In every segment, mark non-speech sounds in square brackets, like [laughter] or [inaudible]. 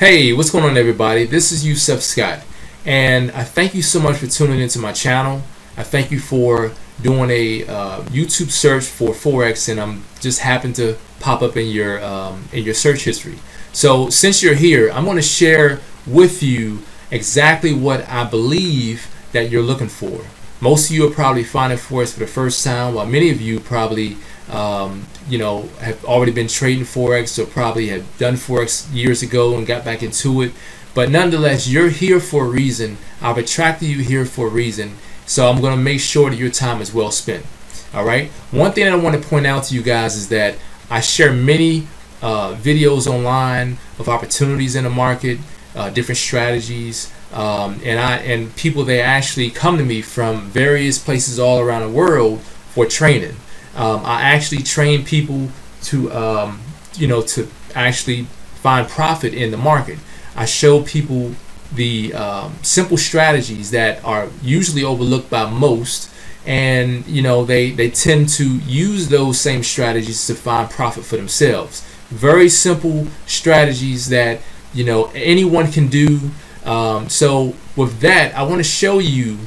Hey, what's going on everybody? This is Yusef Scott and I thank you so much for tuning into my channel. I thank you for doing a uh, YouTube search for Forex and I'm just happened to pop up in your um, in your search history. So since you're here, I'm going to share with you exactly what I believe that you're looking for. Most of you are probably finding Forex for the first time, while many of you probably um, you know, have already been trading Forex or probably have done Forex years ago and got back into it. But nonetheless, you're here for a reason. I've attracted you here for a reason. So I'm going to make sure that your time is well spent. All right. One thing I want to point out to you guys is that I share many uh, videos online of opportunities in the market, uh, different strategies, um, and I and people they actually come to me from various places all around the world for training. Um, I actually train people to, um, you know, to actually find profit in the market. I show people the um, simple strategies that are usually overlooked by most, and you know they they tend to use those same strategies to find profit for themselves. Very simple strategies that you know anyone can do. Um, so with that, I want to show you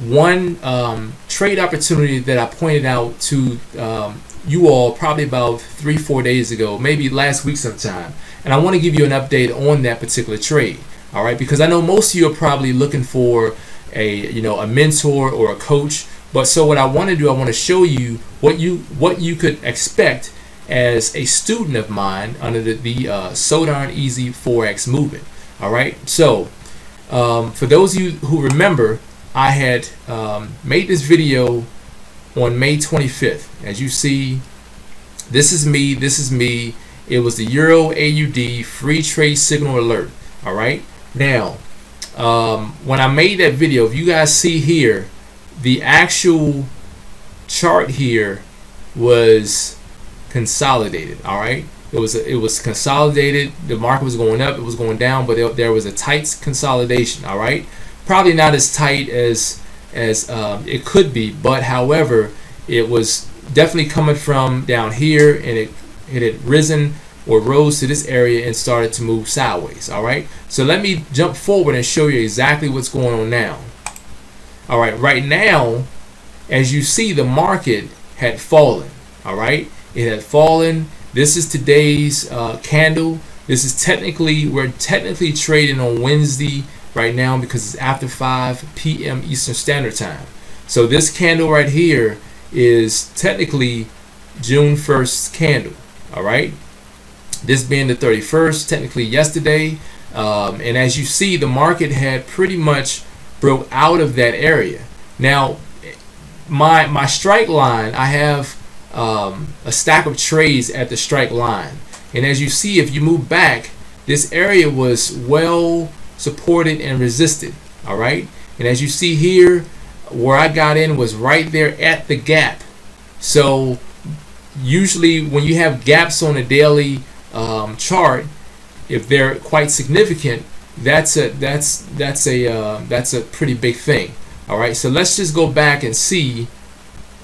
one um, trade opportunity that I pointed out to um, you all probably about three, four days ago, maybe last week sometime. And I want to give you an update on that particular trade. All right, because I know most of you are probably looking for a you know a mentor or a coach. But so what I want to do, I want to show you what you what you could expect as a student of mine under the, the uh, So Darn Easy Forex movement. All right, so um, for those of you who remember, I had um, made this video on May 25th. As you see, this is me, this is me. It was the Euro AUD free trade signal alert. All right. Now, um, when I made that video, if you guys see here, the actual chart here was consolidated. All right. It was it was consolidated. The market was going up. It was going down, but there, there was a tight consolidation. All right probably not as tight as as um, it could be, but however, it was definitely coming from down here, and it it had risen or rose to this area and started to move sideways. All right, so let me jump forward and show you exactly what's going on now. All right, right now, as you see, the market had fallen. All right, it had fallen. This is today's uh, candle. This is technically we're technically trading on Wednesday right now because it's after 5 p.m. Eastern Standard Time. So this candle right here is technically June 1st candle. All right. This being the 31st, technically yesterday. Um, and as you see, the market had pretty much broke out of that area. Now, my my strike line, I have um, a stack of trades at the strike line. And as you see, if you move back, this area was well supported and resisted all right? And as you see here where I got in was right there at the gap. So usually when you have gaps on a daily um, chart if they're quite significant that's a that's that's a uh, that's a pretty big thing all right? So let's just go back and see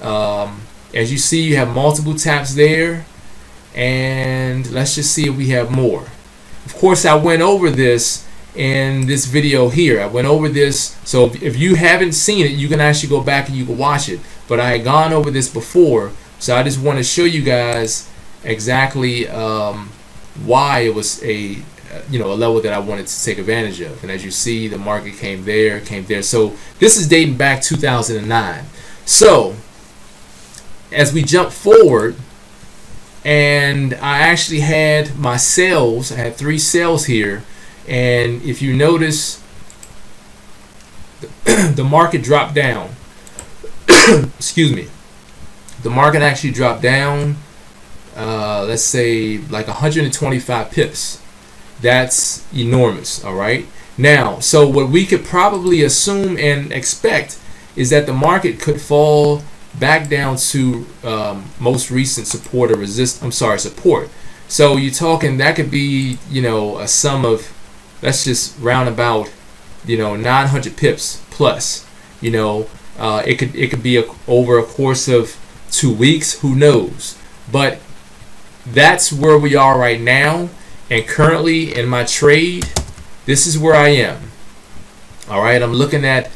um, as you see you have multiple taps there and let's just see if we have more. Of course I went over this in this video here. I went over this, so if you haven't seen it, you can actually go back and you can watch it. But I had gone over this before, so I just want to show you guys exactly um, why it was a you know a level that I wanted to take advantage of. And as you see, the market came there, came there. So this is dating back 2009. So as we jump forward, and I actually had my sales. I had three sales here and if you notice, [clears throat] the market dropped down. [coughs] Excuse me. The market actually dropped down, uh, let's say like 125 pips. That's enormous, all right? Now, so what we could probably assume and expect is that the market could fall back down to um, most recent support or resist. I'm sorry, support. So you're talking that could be, you know, a sum of let's just round about you know 900 pips plus you know uh, it could it could be a, over a course of two weeks who knows but that's where we are right now And currently in my trade, this is where I am. All right, I'm looking at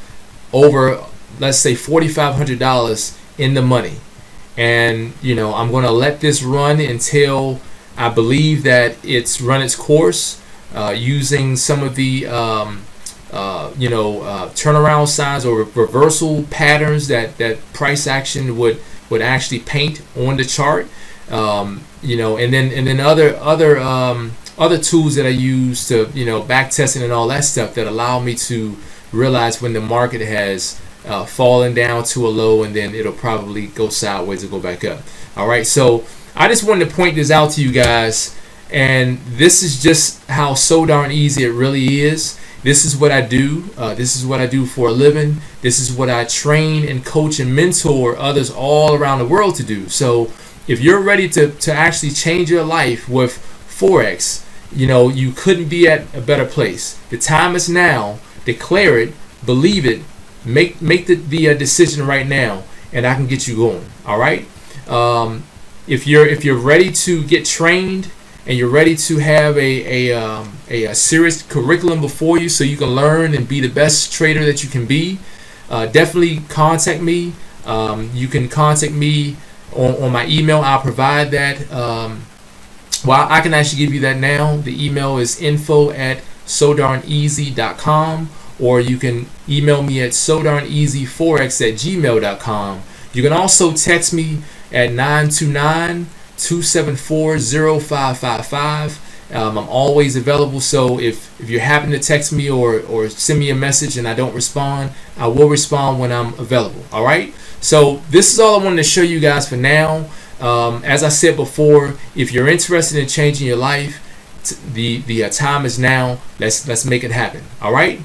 over, let's say, $4,500 in the money. And, you know, I'm going to let this run until I believe that it's run its course uh, using some of the, um, uh, you know, uh, turnaround signs or reversal patterns that, that price action would, would actually paint on the chart. Um, you know, and then and then other other um, other tools that I use to you know back testing and all that stuff that allow me to realize when the market has uh, fallen down to a low and then it'll probably go sideways or go back up. All right, so I just wanted to point this out to you guys, and this is just how so darn easy it really is. This is what I do. Uh, this is what I do for a living. This is what I train and coach and mentor others all around the world to do. So if you're ready to, to actually change your life with Forex, you know, you couldn't be at a better place. The time is now. Declare it, believe it, make make the, the uh, decision right now, and I can get you going. All right. Um, if you're if you're ready to get trained and you're ready to have a a, um, a, a serious curriculum before you, so you can learn and be the best trader that you can be, uh, definitely contact me. Um, you can contact me on, on my email. I'll provide that. Um, well, I can actually give you that now. The email is info at sodarneasy.com or you can email me at sodarneasyforex at gmail.com. You can also text me at 929 274 0555. Um, I'm always available, so if, if you're happen to text me or, or send me a message and I don't respond, I will respond when I'm available. All right? So, this is all I wanted to show you guys for now. Um, as I said before, if you're interested in changing your life, the the uh, time is now. Let's let's make it happen. All right.